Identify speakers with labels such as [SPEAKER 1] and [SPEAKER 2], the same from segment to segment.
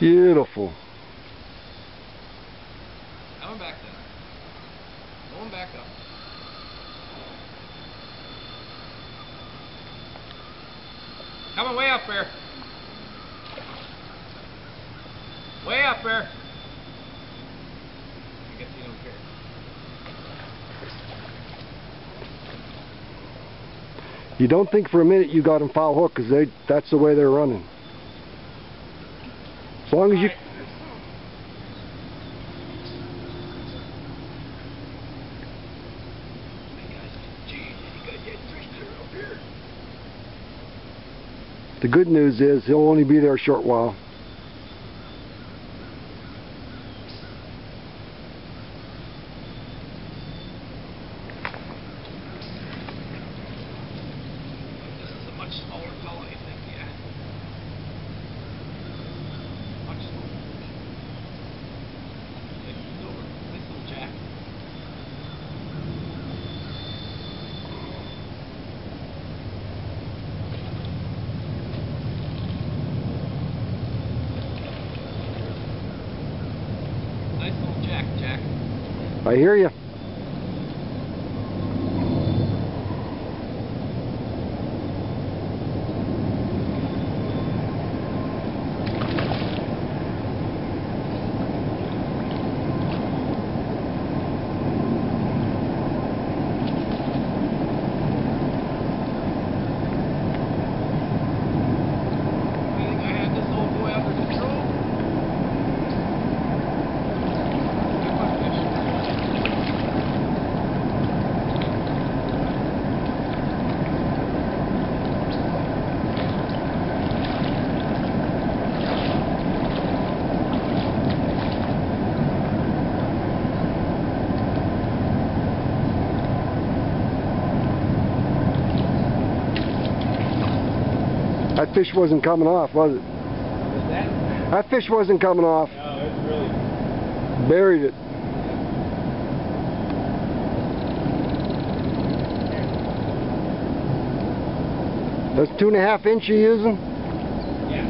[SPEAKER 1] Beautiful.
[SPEAKER 2] Coming back then. Going back up. Coming way up there. Way up there. I guess you don't care.
[SPEAKER 1] You don't think for a minute you got them foul hook because that's the way they're running. Long as you the good news is he'll only be there a short while.
[SPEAKER 2] Much smaller gully, I think, yeah. Much smaller. Like, it's over. Nice little jack. Nice little jack, Jack.
[SPEAKER 1] I hear you.
[SPEAKER 2] I think I had this old boy under control. Got my fish.
[SPEAKER 1] That fish wasn't coming off, was it?
[SPEAKER 2] That?
[SPEAKER 1] That fish wasn't coming off.
[SPEAKER 2] No, it's really
[SPEAKER 1] Buried it. That's two and a half inch you're using?
[SPEAKER 2] Yeah.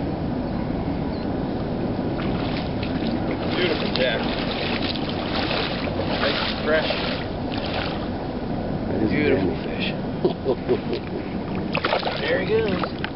[SPEAKER 2] Beautiful jack. Nice and fresh. Beautiful fish. There he goes.